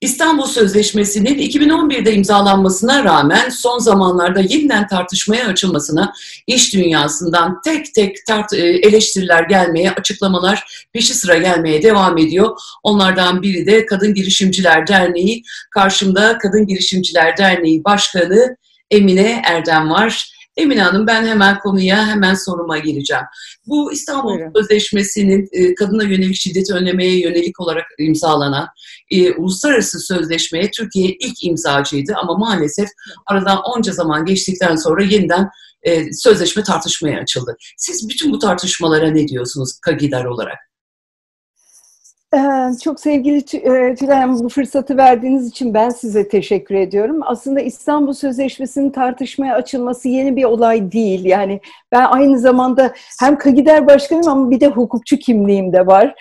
İstanbul Sözleşmesi'nin 2011'de imzalanmasına rağmen son zamanlarda yeniden tartışmaya açılmasına iş dünyasından tek tek tart- e, eleştiriler gelmeye, açıklamalar peşi sıra gelmeye devam ediyor. Onlardan biri de Kadın Girişimciler Derneği. Karşımda Kadın Girişimciler Derneği Başkanı Emine Erdem var. Emine Hanım ben hemen konuya, hemen soruma gireceğim. Bu İstanbul Buyurun. Sözleşmesi'nin e, kadına yönelik şiddeti önlemeye yönelik olarak imzalanan e, uluslararası sözleşmeye Türkiye ilk imzacıydı ama maalesef aradan onca zaman geçtikten sonra yeniden e, sözleşme tartışmaya açıldı. Siz bütün bu tartışmalara ne diyorsunuz KAGİDER olarak? Çok sevgili Tülay Hanım bu fırsatı verdiğiniz için ben size teşekkür ediyorum. Aslında İstanbul Sözleşmesi'nin tartışmaya açılması yeni bir olay değil. Yani ben aynı zamanda hem Kagider Başkanıyım ama bir de hukukçu kimliğim de var.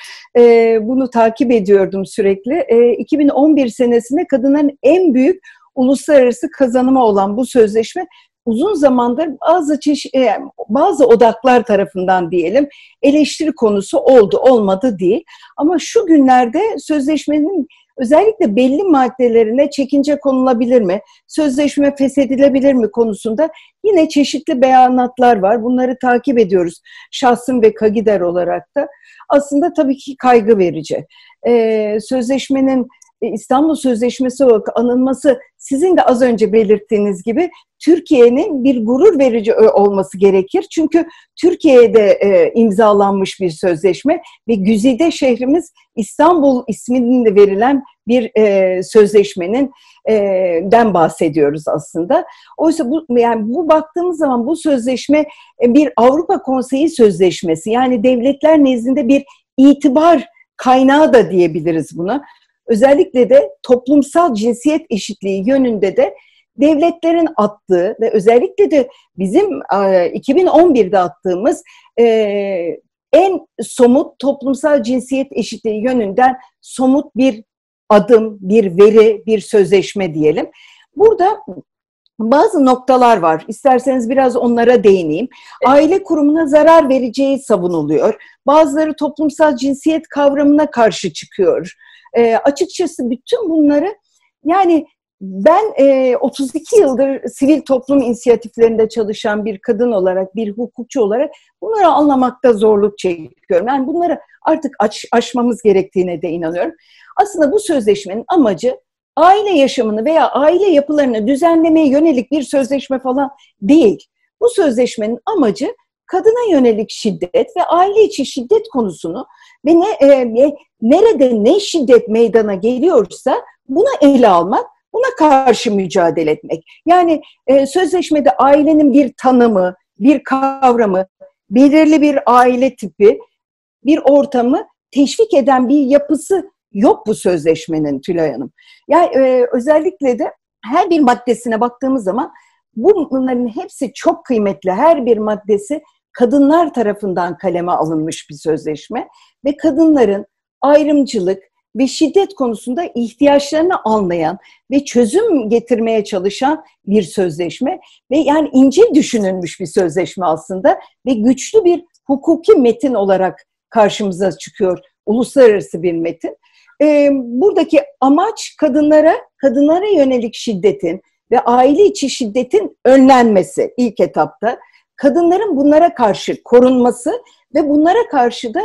Bunu takip ediyordum sürekli. 2011 ee, senesinde kadının en büyük uluslararası kazanımı olan bu sözleşme uzun zamandır bazı çeşit, e, bazı odaklar tarafından diyelim eleştiri konusu oldu, olmadı değil. Ama şu günlerde sözleşmenin özellikle belli maddelerine çekince konulabilir mi, sözleşme feshedilebilir mi konusunda yine çeşitli beyanatlar var. Bunları takip ediyoruz şahsım ve kagider olarak da. Aslında tabii ki kaygı verici. Ee, sözleşmenin İstanbul Sözleşmesi olarak anılması sizin de az önce belirttiğiniz gibi Türkiye'nin bir gurur verici olması gerekir. Çünkü Türkiye'de e, imzalanmış bir sözleşme ve güzide şehrimiz İstanbul isminin de verilen bir e, sözleşmenin e, den bahsediyoruz aslında. Oysa bu yani bu baktığımız zaman bu sözleşme e, bir Avrupa Konseyi sözleşmesi. Yani devletler nezdinde bir itibar kaynağı da diyebiliriz buna özellikle de toplumsal cinsiyet eşitliği yönünde de devletlerin attığı ve özellikle de bizim 2011'de attığımız en somut toplumsal cinsiyet eşitliği yönünden somut bir adım, bir veri, bir sözleşme diyelim. Burada bazı noktalar var. İsterseniz biraz onlara değineyim. Aile kurumuna zarar vereceği savunuluyor. Bazıları toplumsal cinsiyet kavramına karşı çıkıyor. E, açıkçası bütün bunları yani ben e, 32 yıldır sivil toplum inisiyatiflerinde çalışan bir kadın olarak, bir hukukçu olarak bunları anlamakta zorluk çekiyorum. Yani bunları artık aş, aşmamız gerektiğine de inanıyorum. Aslında bu sözleşmenin amacı aile yaşamını veya aile yapılarını düzenlemeye yönelik bir sözleşme falan değil. Bu sözleşmenin amacı kadına yönelik şiddet ve aile içi şiddet konusunu ve ne, e, nerede ne şiddet meydana geliyorsa buna ele almak, buna karşı mücadele etmek. Yani e, sözleşmede ailenin bir tanımı, bir kavramı, belirli bir aile tipi, bir ortamı teşvik eden bir yapısı yok bu sözleşmenin Tülay Hanım. Yani e, özellikle de her bir maddesine baktığımız zaman bunların hepsi çok kıymetli. Her bir maddesi kadınlar tarafından kaleme alınmış bir sözleşme ve kadınların ayrımcılık ve şiddet konusunda ihtiyaçlarını anlayan ve çözüm getirmeye çalışan bir sözleşme ve yani ince düşünülmüş bir sözleşme aslında ve güçlü bir hukuki metin olarak karşımıza çıkıyor. Uluslararası bir metin. Ee, buradaki amaç kadınlara, kadınlara yönelik şiddetin ve aile içi şiddetin önlenmesi ilk etapta kadınların bunlara karşı korunması ve bunlara karşı da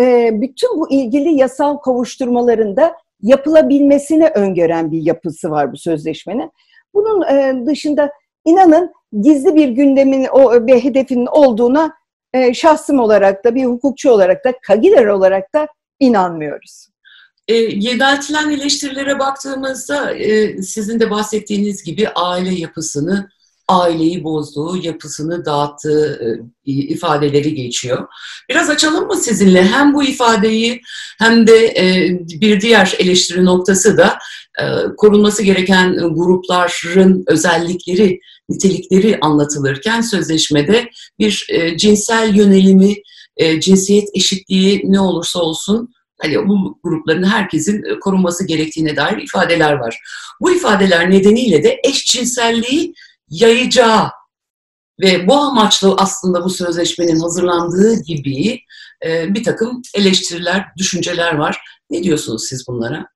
e, bütün bu ilgili yasal kavuşturmalarında yapılabilmesini öngören bir yapısı var bu sözleşmenin. Bunun e, dışında inanın gizli bir gündemin o bir hedefinin olduğuna e, şahsım olarak da bir hukukçu olarak da kagiler olarak da inanmıyoruz. E, yöneltilen eleştirilere baktığımızda e, sizin de bahsettiğiniz gibi aile yapısını aileyi bozduğu, yapısını dağıttığı e, ifadeleri geçiyor. Biraz açalım mı sizinle? Hem bu ifadeyi hem de e, bir diğer eleştiri noktası da e, korunması gereken grupların özellikleri, nitelikleri anlatılırken sözleşmede bir cinsel yönelimi, cinsiyet eşitliği ne olursa olsun hani bu grupların herkesin korunması gerektiğine dair ifadeler var. Bu ifadeler nedeniyle de eşcinselliği yayacağı ve bu amaçla aslında bu sözleşmenin hazırlandığı gibi e, bir takım eleştiriler, düşünceler var. Ne diyorsunuz siz bunlara?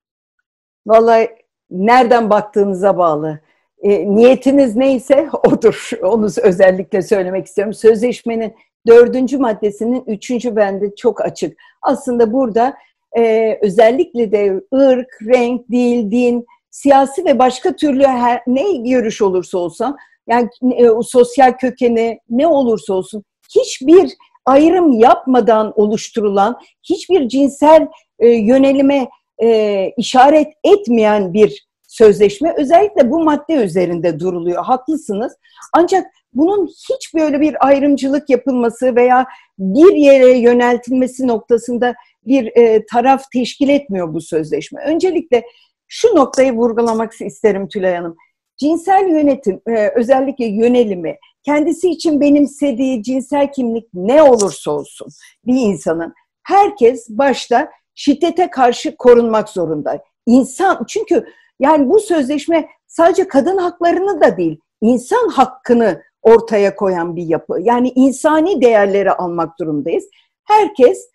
Vallahi nereden baktığınıza bağlı. E, niyetiniz neyse odur. Onu özellikle söylemek istiyorum. Sözleşmenin dördüncü maddesinin üçüncü bendi çok açık. Aslında burada e, özellikle de ırk, renk, dil, din, siyasi ve başka türlü her, ne görüş olursa olsun, yani e, sosyal kökeni ne olursa olsun hiçbir ayrım yapmadan oluşturulan, hiçbir cinsel e, yönelime e, işaret etmeyen bir sözleşme özellikle bu madde üzerinde duruluyor. Haklısınız. Ancak bunun hiç böyle bir ayrımcılık yapılması veya bir yere yöneltilmesi noktasında bir e, taraf teşkil etmiyor bu sözleşme. Öncelikle şu noktayı vurgulamak isterim Tülay Hanım. Cinsel yönetim, e, özellikle yönelimi, kendisi için benimsediği cinsel kimlik ne olursa olsun bir insanın herkes başta şiddete karşı korunmak zorunda. İnsan çünkü yani bu sözleşme sadece kadın haklarını da değil, insan hakkını ortaya koyan bir yapı. Yani insani değerleri almak durumdayız. Herkes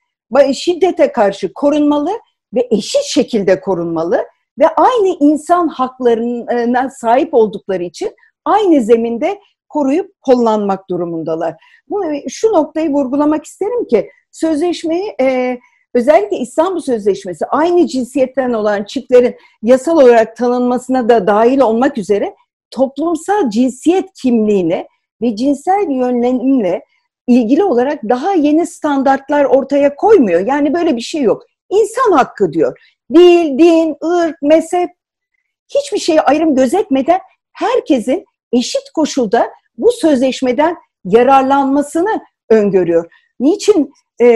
şiddete karşı korunmalı ve eşit şekilde korunmalı ve aynı insan haklarına sahip oldukları için aynı zeminde koruyup kullanmak durumundalar. Bu, şu noktayı vurgulamak isterim ki sözleşmeyi e, özellikle İstanbul Sözleşmesi aynı cinsiyetten olan çiftlerin yasal olarak tanınmasına da dahil olmak üzere toplumsal cinsiyet kimliğini ve cinsel yönlenimle ilgili olarak daha yeni standartlar ortaya koymuyor. Yani böyle bir şey yok. İnsan hakkı diyor. Dil, din, ırk, mezhep hiçbir şeye ayrım gözetmeden herkesin eşit koşulda bu sözleşmeden yararlanmasını öngörüyor. Niçin e,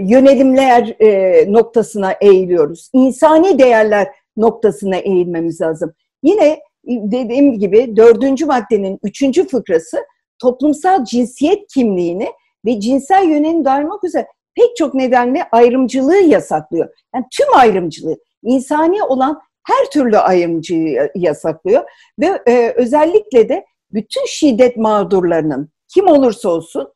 yönelimler e, noktasına eğiliyoruz? İnsani değerler noktasına eğilmemiz lazım. Yine dediğim gibi dördüncü maddenin üçüncü fıkrası toplumsal cinsiyet kimliğini ve cinsel yönelim dahil üzere pek çok nedenle ayrımcılığı yasaklıyor. Yani tüm ayrımcılığı, insani olan her türlü ayrımcılığı yasaklıyor ve e, özellikle de bütün şiddet mağdurlarının kim olursa olsun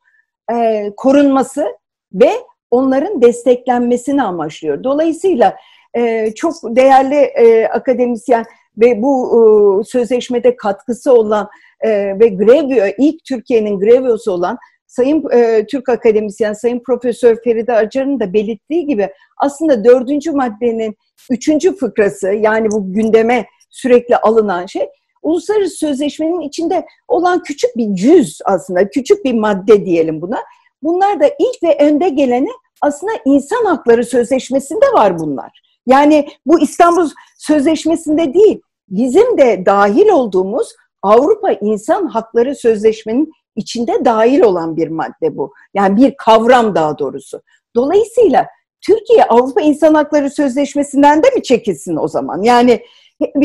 e, korunması ve onların desteklenmesini amaçlıyor. Dolayısıyla e, çok değerli e, akademisyen ve bu e, sözleşmede katkısı olan e, ve Grevio, ilk Türkiye'nin Grevio'su olan Sayın e, Türk akademisyen, Sayın Profesör Feride Acar'ın da belirttiği gibi aslında dördüncü maddenin üçüncü fıkrası yani bu gündeme sürekli alınan şey uluslararası sözleşmenin içinde olan küçük bir cüz aslında, küçük bir madde diyelim buna. Bunlar da ilk ve önde geleni aslında insan hakları sözleşmesinde var bunlar. Yani bu İstanbul Sözleşmesi'nde değil, bizim de dahil olduğumuz Avrupa İnsan Hakları Sözleşmenin içinde dahil olan bir madde bu. Yani bir kavram daha doğrusu. Dolayısıyla Türkiye Avrupa İnsan Hakları Sözleşmesi'nden de mi çekilsin o zaman? Yani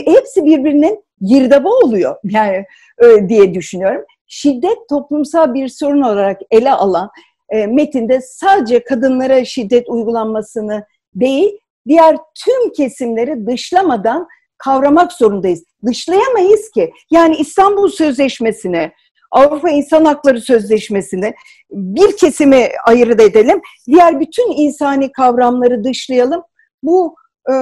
hepsi birbirinin girdaba oluyor yani diye düşünüyorum. Şiddet toplumsal bir sorun olarak ele alan e, metinde sadece kadınlara şiddet uygulanmasını değil, diğer tüm kesimleri dışlamadan kavramak zorundayız. Dışlayamayız ki. Yani İstanbul Sözleşmesi'ne, Avrupa İnsan Hakları Sözleşmesi'ne bir kesimi ayırt edelim. Diğer bütün insani kavramları dışlayalım. Bu e,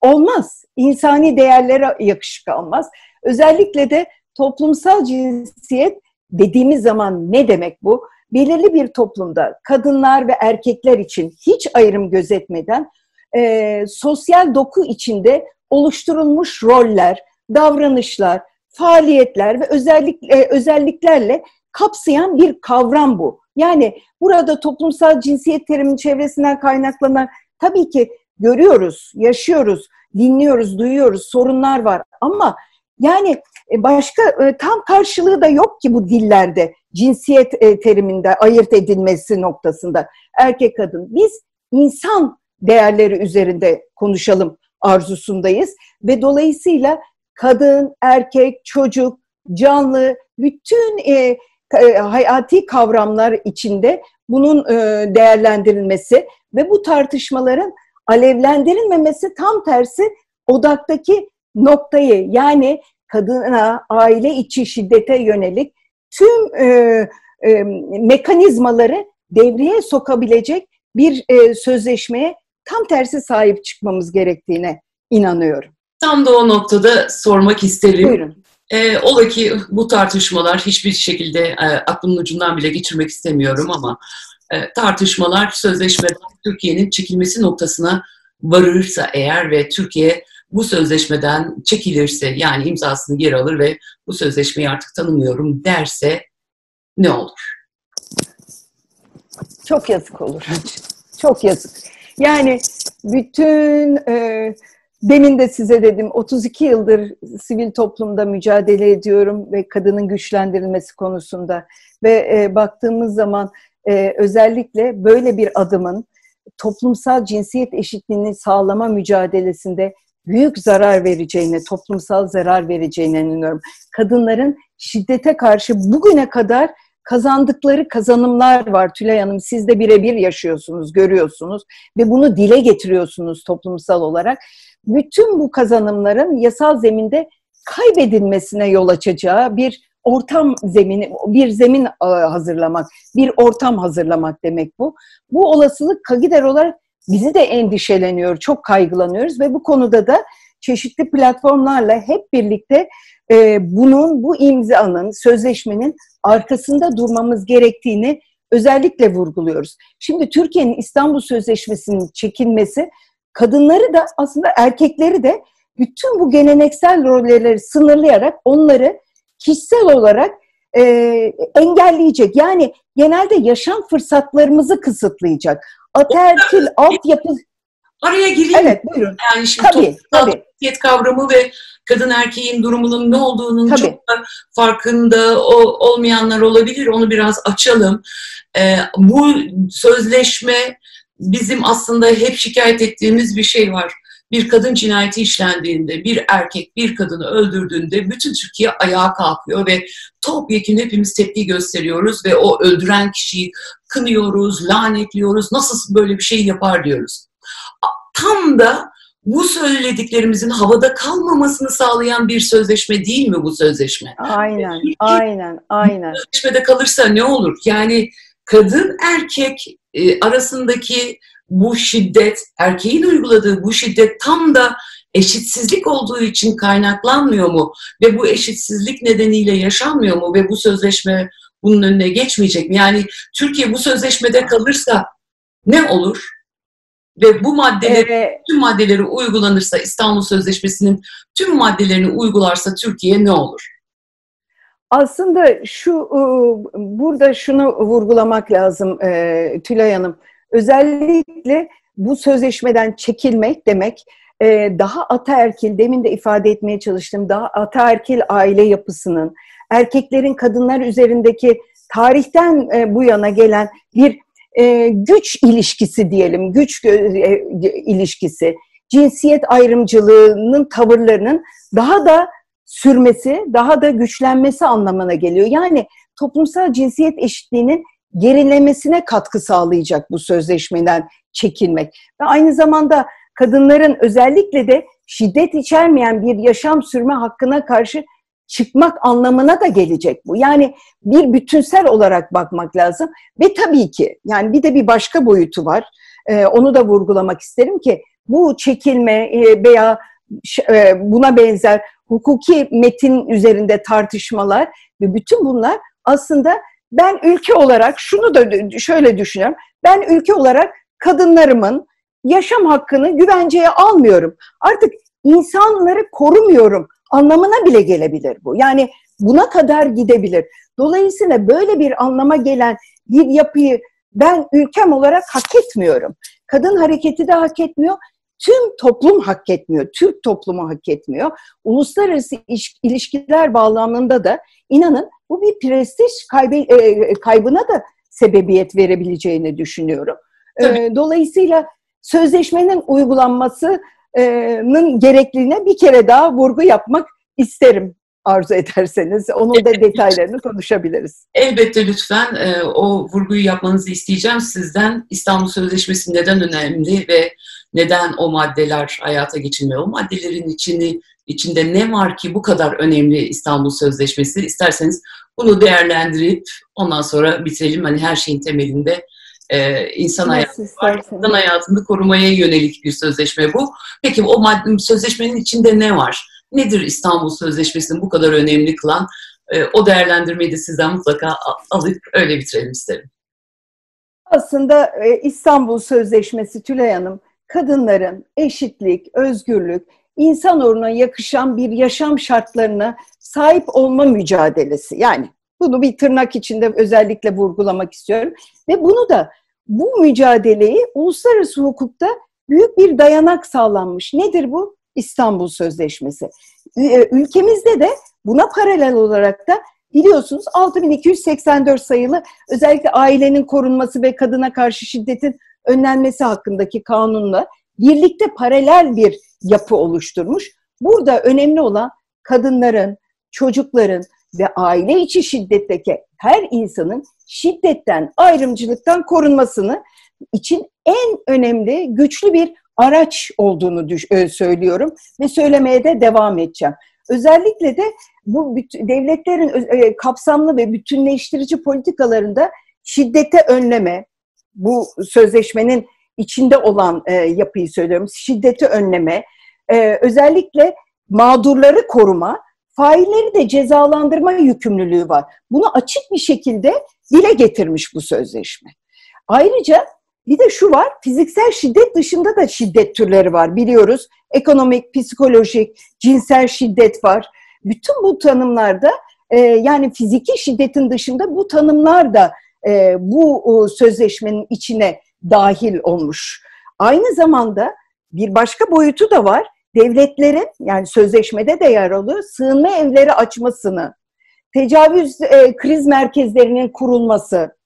olmaz. İnsani değerlere yakışık almaz. Özellikle de toplumsal cinsiyet dediğimiz zaman ne demek bu? Belirli bir toplumda kadınlar ve erkekler için hiç ayrım gözetmeden e, sosyal doku içinde oluşturulmuş roller, davranışlar, faaliyetler ve özellik, e, özelliklerle kapsayan bir kavram bu. Yani burada toplumsal cinsiyet teriminin çevresinden kaynaklanan tabii ki görüyoruz, yaşıyoruz, dinliyoruz, duyuyoruz, sorunlar var ama yani e, başka e, tam karşılığı da yok ki bu dillerde cinsiyet e, teriminde ayırt edilmesi noktasında erkek kadın. Biz insan değerleri üzerinde konuşalım arzusundayız ve dolayısıyla kadın, erkek, çocuk, canlı bütün e, e, hayati kavramlar içinde bunun e, değerlendirilmesi ve bu tartışmaların alevlendirilmemesi tam tersi odaktaki noktayı yani kadına aile içi şiddete yönelik tüm e, e, mekanizmaları devreye sokabilecek bir e, sözleşmeye tam tersi sahip çıkmamız gerektiğine inanıyorum. Tam da o noktada sormak isterim. Buyurun. E, ola ki bu tartışmalar hiçbir şekilde e, aklımın ucundan bile geçirmek istemiyorum ama e, tartışmalar sözleşmeden Türkiye'nin çekilmesi noktasına varırsa eğer ve Türkiye bu sözleşmeden çekilirse yani imzasını geri alır ve bu sözleşmeyi artık tanımıyorum derse ne olur? Çok yazık olur. Çok yazık. Yani bütün e, demin de size dedim 32 yıldır sivil toplumda mücadele ediyorum ve kadının güçlendirilmesi konusunda ve e, baktığımız zaman e, özellikle böyle bir adımın toplumsal cinsiyet eşitliğini sağlama mücadelesinde büyük zarar vereceğine, toplumsal zarar vereceğine inanıyorum. Kadınların şiddete karşı bugüne kadar kazandıkları kazanımlar var Tülay Hanım. Siz de birebir yaşıyorsunuz, görüyorsunuz ve bunu dile getiriyorsunuz toplumsal olarak. Bütün bu kazanımların yasal zeminde kaybedilmesine yol açacağı bir ortam zemini, bir zemin e, hazırlamak, bir ortam hazırlamak demek bu. Bu olasılık kagider olarak bizi de endişeleniyor, çok kaygılanıyoruz ve bu konuda da çeşitli platformlarla hep birlikte e, bunun, bu imzanın, sözleşmenin arkasında durmamız gerektiğini özellikle vurguluyoruz. Şimdi Türkiye'nin İstanbul Sözleşmesi'nin çekilmesi kadınları da aslında erkekleri de bütün bu geleneksel rolleri sınırlayarak onları kişisel olarak e, engelleyecek. Yani genelde yaşam fırsatlarımızı kısıtlayacak. Ataerkil altyapı... Araya gireyim. Evet buyurun. Yani şimdi tabii, tabii. kavramı ve kadın erkeğin durumunun ne olduğunun tabii. çok da farkında o, olmayanlar olabilir. Onu biraz açalım. Ee, bu sözleşme bizim aslında hep şikayet ettiğimiz bir şey var bir kadın cinayeti işlendiğinde, bir erkek bir kadını öldürdüğünde bütün Türkiye ayağa kalkıyor ve topyekun hepimiz tepki gösteriyoruz ve o öldüren kişiyi kınıyoruz, lanetliyoruz, nasıl böyle bir şey yapar diyoruz. Tam da bu söylediklerimizin havada kalmamasını sağlayan bir sözleşme değil mi bu sözleşme? Aynen, aynen, aynen. Sözleşmede kalırsa ne olur? Yani kadın erkek e, arasındaki bu şiddet, erkeğin uyguladığı bu şiddet tam da eşitsizlik olduğu için kaynaklanmıyor mu? Ve bu eşitsizlik nedeniyle yaşanmıyor mu? Ve bu sözleşme bunun önüne geçmeyecek mi? Yani Türkiye bu sözleşmede kalırsa ne olur? Ve bu maddeleri, evet. tüm maddeleri uygulanırsa, İstanbul Sözleşmesi'nin tüm maddelerini uygularsa Türkiye ne olur? Aslında şu ıı, burada şunu vurgulamak lazım Tülay Hanım. Özellikle bu sözleşmeden çekilmek demek daha ataerkil, demin de ifade etmeye çalıştım, daha ataerkil aile yapısının, erkeklerin kadınlar üzerindeki tarihten bu yana gelen bir güç ilişkisi diyelim, güç ilişkisi, cinsiyet ayrımcılığının tavırlarının daha da sürmesi, daha da güçlenmesi anlamına geliyor. Yani toplumsal cinsiyet eşitliğinin gerilemesine katkı sağlayacak bu sözleşmeden çekilmek. Ve aynı zamanda kadınların özellikle de şiddet içermeyen bir yaşam sürme hakkına karşı çıkmak anlamına da gelecek bu. Yani bir bütünsel olarak bakmak lazım ve tabii ki yani bir de bir başka boyutu var. Ee, onu da vurgulamak isterim ki bu çekilme e, veya e, buna benzer hukuki metin üzerinde tartışmalar ve bütün bunlar aslında ben ülke olarak şunu da şöyle düşünüyorum. Ben ülke olarak kadınlarımın yaşam hakkını güvenceye almıyorum. Artık insanları korumuyorum anlamına bile gelebilir bu. Yani buna kadar gidebilir. Dolayısıyla böyle bir anlama gelen bir yapıyı ben ülkem olarak hak etmiyorum. Kadın hareketi de hak etmiyor. Tüm toplum hak etmiyor. Türk toplumu hak etmiyor. Uluslararası ilişkiler bağlamında da inanın bu bir prestij kaybı, e, kaybına da sebebiyet verebileceğini düşünüyorum. E, dolayısıyla sözleşmenin uygulanmasının gerekliliğine bir kere daha vurgu yapmak isterim arzu ederseniz. Onun da detaylarını konuşabiliriz. Elbette lütfen e, o vurguyu yapmanızı isteyeceğim sizden. İstanbul Sözleşmesi neden önemli ve neden o maddeler hayata geçilmiyor? O maddelerin içini, içinde ne var ki bu kadar önemli İstanbul Sözleşmesi? İsterseniz bunu değerlendirip ondan sonra bitirelim. Hani her şeyin temelinde e, insan hayatını, insan hayatını korumaya yönelik bir sözleşme bu. Peki o madde, sözleşmenin içinde ne var? Nedir İstanbul Sözleşmesi'nin bu kadar önemli kılan? E, o değerlendirmeyi de sizden mutlaka alıp öyle bitirelim isterim. Aslında e, İstanbul Sözleşmesi Tülay Hanım, kadınların eşitlik, özgürlük, insan uğruna yakışan bir yaşam şartlarına sahip olma mücadelesi. Yani bunu bir tırnak içinde özellikle vurgulamak istiyorum. Ve bunu da bu mücadeleyi uluslararası hukukta büyük bir dayanak sağlanmış. Nedir bu? İstanbul Sözleşmesi. E, ülkemizde de buna paralel olarak da biliyorsunuz 6284 sayılı özellikle ailenin korunması ve kadına karşı şiddetin önlenmesi hakkındaki kanunla birlikte paralel bir yapı oluşturmuş. Burada önemli olan kadınların, çocukların ve aile içi şiddetteki her insanın şiddetten, ayrımcılıktan korunmasını için en önemli, güçlü bir araç olduğunu e, söylüyorum ve söylemeye de devam edeceğim. Özellikle de bu devletlerin e, kapsamlı ve bütünleştirici politikalarında şiddete önleme, bu sözleşmenin içinde olan e, yapıyı söylüyorum, şiddeti önleme, özellikle mağdurları koruma, failleri de cezalandırma yükümlülüğü var. Bunu açık bir şekilde dile getirmiş bu sözleşme. Ayrıca bir de şu var, fiziksel şiddet dışında da şiddet türleri var biliyoruz. Ekonomik, psikolojik, cinsel şiddet var. Bütün bu tanımlarda e, yani fiziki şiddetin dışında bu tanımlar da e, bu sözleşmenin içine dahil olmuş. Aynı zamanda bir başka boyutu da var. Devletlerin yani sözleşmede de yer alıyor sığınma evleri açmasını, tecavüz e, kriz merkezlerinin kurulması,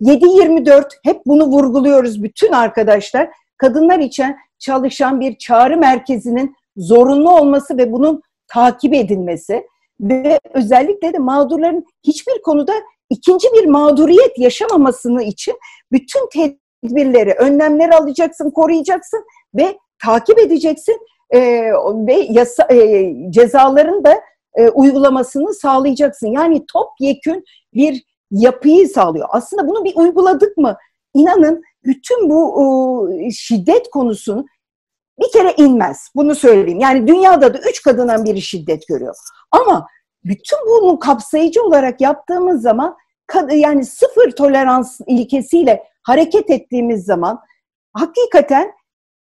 7-24 hep bunu vurguluyoruz bütün arkadaşlar. Kadınlar için çalışan bir çağrı merkezinin zorunlu olması ve bunun takip edilmesi ve özellikle de mağdurların hiçbir konuda ikinci bir mağduriyet yaşamamasını için bütün tedbirleri, önlemleri alacaksın, koruyacaksın ve takip edeceksin e, ve yasa, e, cezaların da e, uygulamasını sağlayacaksın. Yani topyekün bir yapıyı sağlıyor. Aslında bunu bir uyguladık mı? İnanın bütün bu o, şiddet konusunu bir kere inmez. Bunu söyleyeyim. Yani dünyada da üç kadından biri şiddet görüyor. Ama bütün bunu kapsayıcı olarak yaptığımız zaman yani sıfır tolerans ilkesiyle hareket ettiğimiz zaman hakikaten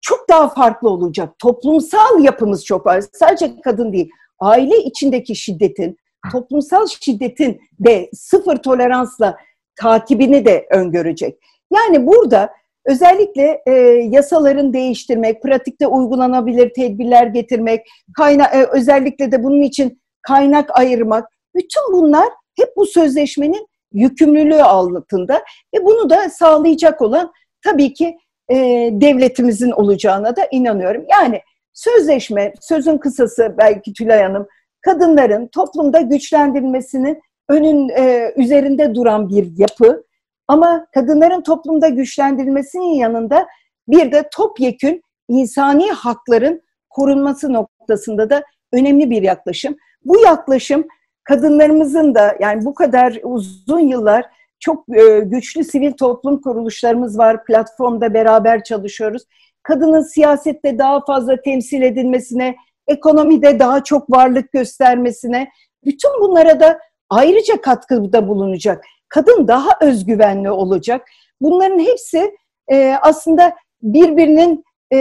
çok daha farklı olacak. Toplumsal yapımız çok var. Sadece kadın değil. Aile içindeki şiddetin, toplumsal şiddetin de sıfır toleransla takibini de öngörecek. Yani burada özellikle e, yasaların değiştirmek, pratikte uygulanabilir tedbirler getirmek, kayna e, özellikle de bunun için kaynak ayırmak, bütün bunlar hep bu sözleşmenin yükümlülüğü altında ve bunu da sağlayacak olan tabii ki e, devletimizin olacağına da inanıyorum. Yani sözleşme, sözün kısası belki Tülay Hanım, kadınların toplumda güçlendirilmesinin önün e, üzerinde duran bir yapı. Ama kadınların toplumda güçlendirilmesinin yanında bir de topyekün insani hakların korunması noktasında da önemli bir yaklaşım. Bu yaklaşım kadınlarımızın da yani bu kadar uzun yıllar çok e, güçlü sivil toplum kuruluşlarımız var. Platformda beraber çalışıyoruz. Kadının siyasette daha fazla temsil edilmesine, ekonomide daha çok varlık göstermesine, bütün bunlara da ayrıca katkıda bulunacak. Kadın daha özgüvenli olacak. Bunların hepsi e, aslında birbirinin e,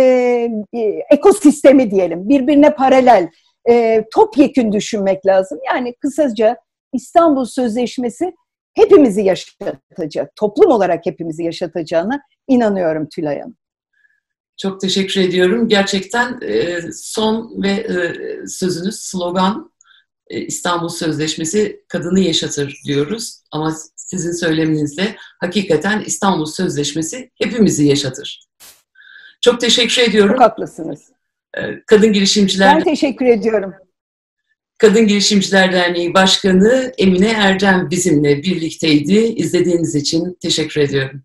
ekosistemi diyelim, birbirine paralel, e, topyekün düşünmek lazım. Yani kısaca İstanbul Sözleşmesi hepimizi yaşatacak, toplum olarak hepimizi yaşatacağına inanıyorum Tülay Hanım. Çok teşekkür ediyorum. Gerçekten e, son ve e, sözünüz, slogan e, İstanbul Sözleşmesi kadını yaşatır diyoruz. Ama sizin söyleminizle hakikaten İstanbul Sözleşmesi hepimizi yaşatır. Çok teşekkür ediyorum. Çok haklısınız. Kadın Girişimciler... Ben teşekkür ediyorum. Kadın Girişimciler Derneği Başkanı Emine Erdem bizimle birlikteydi. İzlediğiniz için teşekkür ediyorum.